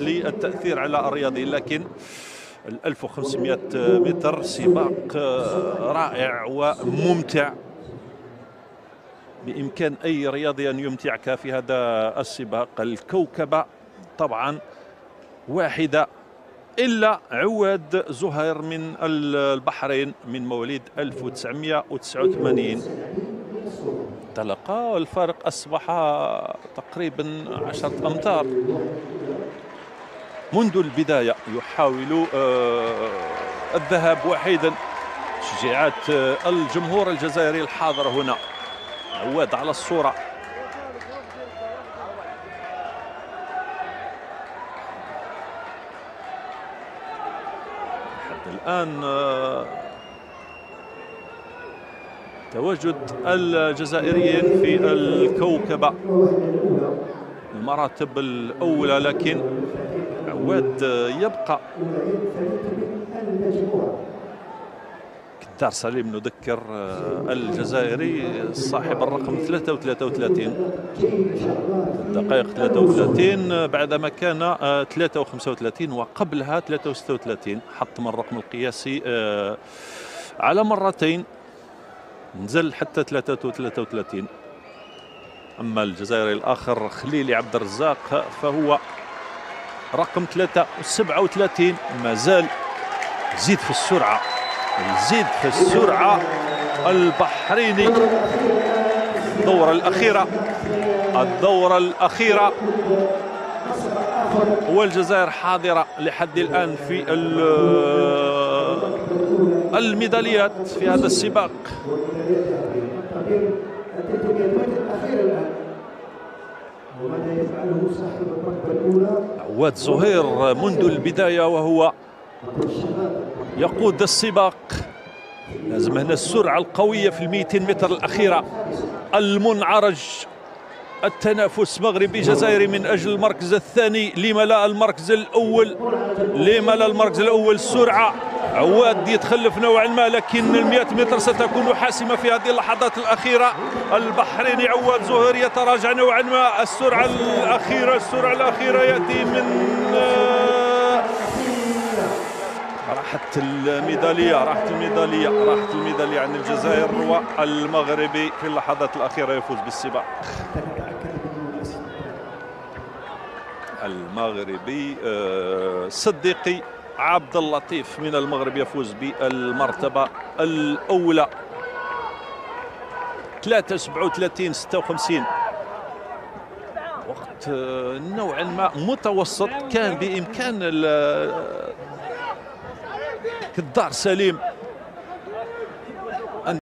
للتأثير على الرياضي لكن ال 1500 متر سباق رائع وممتع. بإمكان أي رياضي أن يمتعك في هذا السباق. الكوكبة طبعا واحدة إلا عواد زهير من البحرين من مواليد 1989 انطلق والفارق أصبح تقريبا عشرة أمتار. منذ البداية يحاول آه، الذهاب وحيدا تشجيعات آه، الجمهور الجزائري الحاضر هنا. عواد على الصورة. الآن آه، تواجد الجزائريين في الكوكبة. المراتب الأولى لكن عواد يبقى. كدار سليم نذكر آه، الجزائري صاحب الرقم 33 دقائق 33 بعدما كان 3 و35 وقبلها 3 و36 حط من الرقم القياسي آه، على مرتين. نزل حتى 3 و33 أما الجزائري الآخر خليلي عبد الرزاق فهو رقم 3 و37 ما زال زيد في السرعة. يزيد في السرعة البحريني. الدورة الأخيرة. الدورة الأخيرة. والجزائر حاضرة لحد الآن في الميداليات في هذا السباق. عواد زهير منذ البداية وهو يقود السباق. لازم هنا السرعة القوية في الميتين متر الأخيرة. المنعرج التنافس مغربي جزائري من أجل المركز الثاني. لما لا المركز الأول؟ لما لا المركز الأول؟ السرعة عواد يتخلف نوعا ما لكن المئة متر ستكون حاسمة في هذه اللحظات الأخيرة. البحريني عواد زهير يتراجع نوعا ما. السرعة الأخيرة السرعة الأخيرة يأتي من راحت الميدالية راحت الميدالية راحت الميدالية عن الجزائر والمغربي في اللحظات الأخيرة يفوز بالسباق. المغربي آه، صديقي عبد اللطيف من المغرب يفوز بالمرتبة الأولى. 3 37 56 وقت آه، نوعا ما متوسط كان بإمكان كدار سليم.